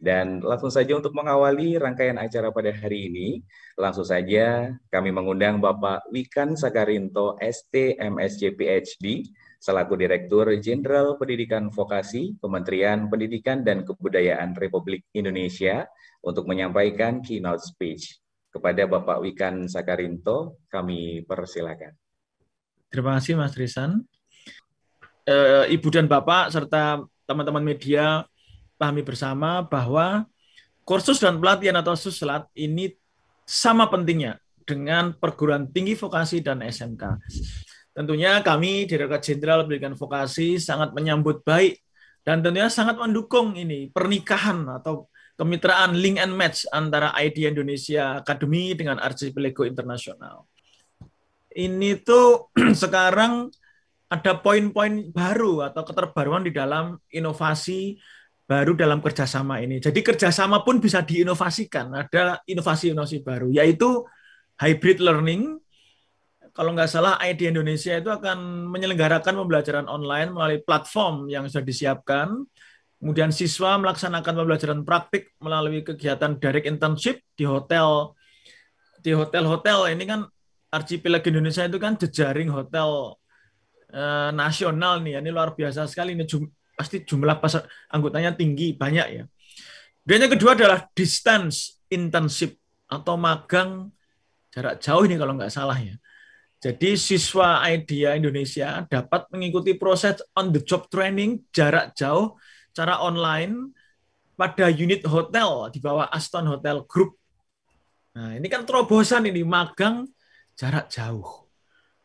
Dan langsung saja untuk mengawali rangkaian acara pada hari ini, langsung saja kami mengundang Bapak Wikan Sakarinto, ST, MSc, PhD, selaku Direktur Jenderal Pendidikan Vokasi Kementerian Pendidikan dan Kebudayaan Republik Indonesia untuk menyampaikan keynote speech. Kepada Bapak Wikan Sakarinto, kami persilakan. Terima kasih Mas Risan. Eh, Ibu dan Bapak serta teman-teman media pahami bersama bahwa kursus dan pelatihan atau suslat ini sama pentingnya dengan perguruan tinggi vokasi dan SMK. Tentunya kami Direktorat Jenderal Pendidikan Vokasi sangat menyambut baik dan tentunya sangat mendukung ini pernikahan atau kemitraan link and match antara ID Indonesia Academy dengan Archipelago Internasional. Ini tuh sekarang ada poin-poin baru atau keterbaruan di dalam inovasi baru dalam kerjasama ini. Jadi kerjasama pun bisa diinovasikan. Ada inovasi-inovasi baru, yaitu hybrid learning. Kalau nggak salah, ID Indonesia itu akan menyelenggarakan pembelajaran online melalui platform yang sudah disiapkan. Kemudian siswa melaksanakan pembelajaran praktik melalui kegiatan direct internship di hotel. Di hotel-hotel ini kan Archipelago Indonesia itu kan jejaring hotel eh, nasional nih. Ini luar biasa sekali. Ini pasti jumlah pasar anggotanya tinggi, banyak ya. Dan yang kedua adalah distance internship atau magang jarak jauh ini kalau nggak salah ya. Jadi siswa IDEA Indonesia dapat mengikuti proses on the job training jarak jauh cara online pada unit hotel di bawah Aston Hotel Group. Nah, ini kan terobosan ini magang jarak jauh.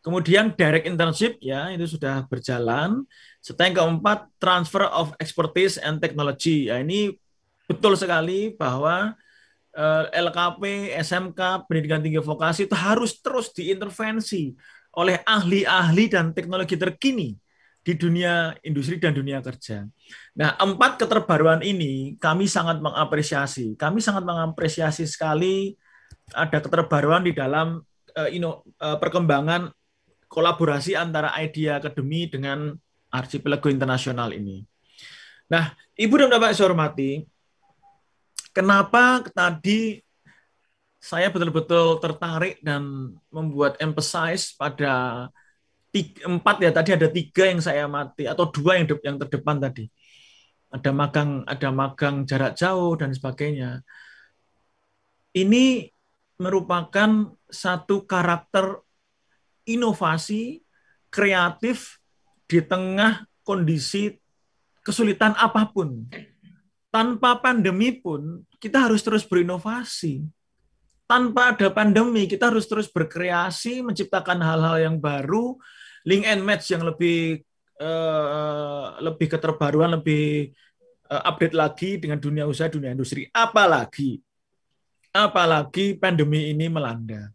Kemudian direct internship ya itu sudah berjalan. Serta yang keempat transfer of expertise and technology. Ya ini betul sekali bahwa eh, LKP, SMK, pendidikan tinggi vokasi itu harus terus diintervensi oleh ahli-ahli dan teknologi terkini di dunia industri dan dunia kerja. Nah, empat keterbaruan ini kami sangat mengapresiasi. Kami sangat mengapresiasi sekali ada keterbaruan di dalam uh, ino, uh, perkembangan kolaborasi antara Idea Academy dengan Archipelago Internasional ini. Nah, Ibu dan Bapak saya hormati, kenapa tadi saya betul-betul tertarik dan membuat emphasize pada tiga, empat ya tadi ada tiga yang saya mati atau dua yang yang terdepan tadi ada magang ada magang jarak jauh dan sebagainya ini merupakan satu karakter inovasi kreatif di tengah kondisi kesulitan apa pun. Tanpa pandemi pun kita harus terus berinovasi. Tanpa ada pandemi kita harus terus berkreasi, menciptakan hal-hal yang baru, link and match yang lebih uh, lebih keterbaruan, lebih uh, update lagi dengan dunia usaha, dunia industri. Apalagi apalagi pandemi ini melanda.